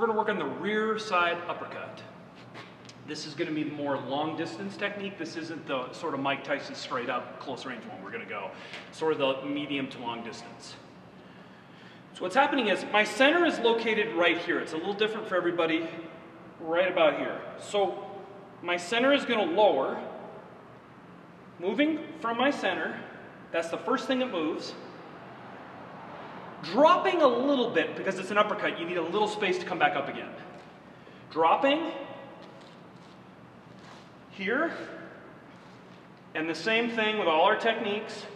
we're gonna work on the rear side uppercut. This is gonna be more long distance technique. This isn't the sort of Mike Tyson straight up close range one we're gonna go. Sort of the medium to long distance. So what's happening is my center is located right here. It's a little different for everybody right about here. So my center is gonna lower, moving from my center, that's the first thing that moves. Dropping a little bit, because it's an uppercut, you need a little space to come back up again. Dropping, here, and the same thing with all our techniques.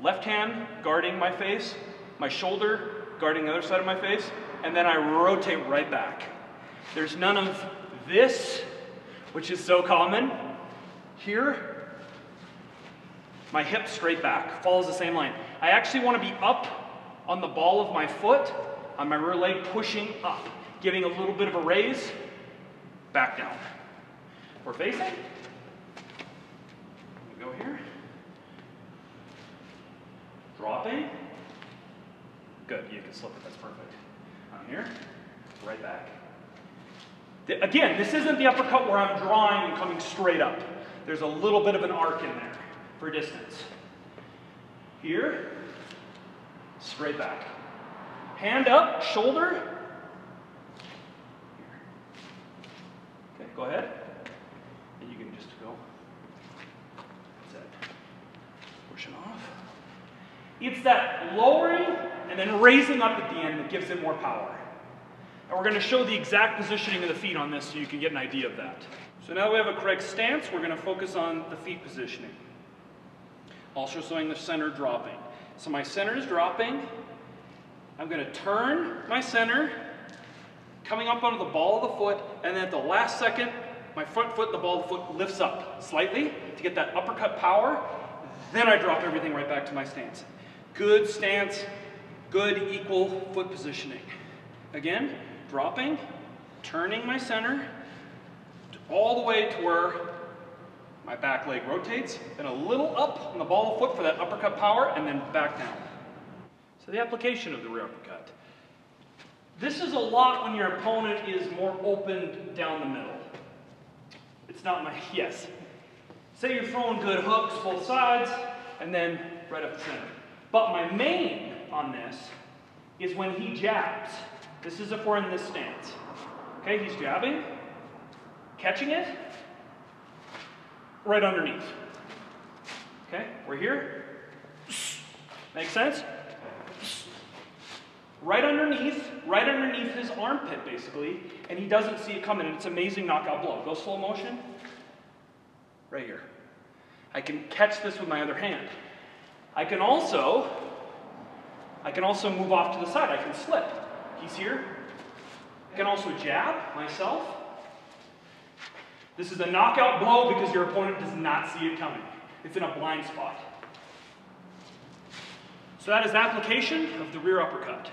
Left hand guarding my face, my shoulder guarding the other side of my face, and then I rotate right back. There's none of this, which is so common. Here, my hip straight back, follows the same line. I actually want to be up on the ball of my foot, on my rear leg, pushing up, giving a little bit of a raise, back down. We're facing. We go here. Dropping. Good, you can slip it, that's perfect. I'm here, right back. Again, this isn't the uppercut where I'm drawing and coming straight up. There's a little bit of an arc in there for distance. Here, straight back. Hand up, shoulder. Okay, go ahead. And you can just go. That's it. Pushing off. It's that lowering and then raising up at the end that gives it more power. And we're going to show the exact positioning of the feet on this so you can get an idea of that. So now we have a correct stance, we're going to focus on the feet positioning. Also showing the center dropping. So my center is dropping. I'm going to turn my center, coming up onto the ball of the foot, and then at the last second, my front foot, the ball of the foot lifts up slightly to get that uppercut power. Then I drop everything right back to my stance. Good stance, good equal foot positioning. Again, dropping, turning my center all the way to where my back leg rotates, then a little up on the ball of foot for that uppercut power, and then back down. So the application of the rear uppercut. This is a lot when your opponent is more open down the middle. It's not my, yes. Say you're throwing good hooks both sides, and then right up the center. But my main on this is when he jabs. This is if we're in this stance. Okay, he's jabbing, catching it, right underneath. Okay, we're here. Make sense? Right underneath, right underneath his armpit, basically, and he doesn't see it coming, it's amazing knockout blow. Go slow motion. Right here. I can catch this with my other hand. I can also, I can also move off to the side. I can slip. He's here. I can also jab myself. This is a knockout blow because your opponent does not see it coming. It's in a blind spot. So that is application of the rear uppercut.